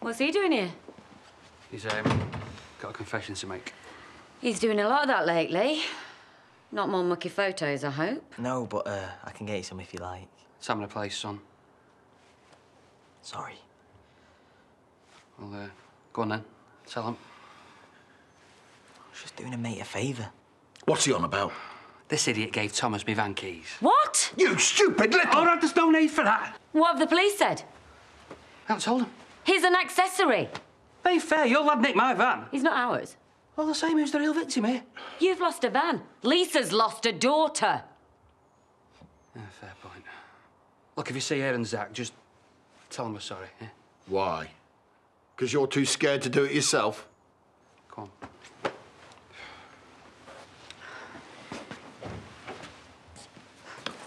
What's he doing here? He's um, got a confession to make. He's doing a lot of that lately. Not more mucky photos, I hope. No, but uh, I can get you some if you like. Sam in a place, son. Sorry. Well, uh, go on then. Tell him. I was just doing a mate a favour. What's he on about? This idiot gave Thomas me van keys. What? You stupid little... All right, there's no need for that. What have the police said? I haven't told him. He's an accessory. Be fair, your lad nicked my van. He's not ours. Well, the same who's the real victim here. You've lost a van. Lisa's lost a daughter. Yeah, fair point. Look, if you see Aaron Zak, just tell him we're sorry, yeah? Why? Because you're too scared to do it yourself? Come on.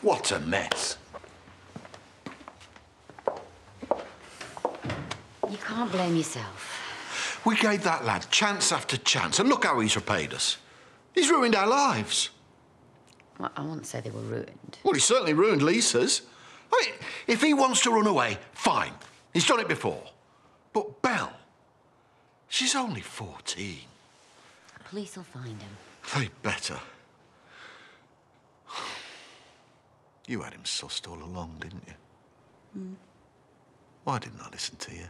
What a mess. You can't blame yourself. We gave that lad chance after chance, and look how he's repaid us. He's ruined our lives. Well, I won't say they were ruined. Well, he certainly ruined Lisa's. I mean, if he wants to run away, fine. He's done it before. But Belle, she's only 14. The police will find him. They better. You had him sussed all along, didn't you? Hmm. Why didn't I listen to you?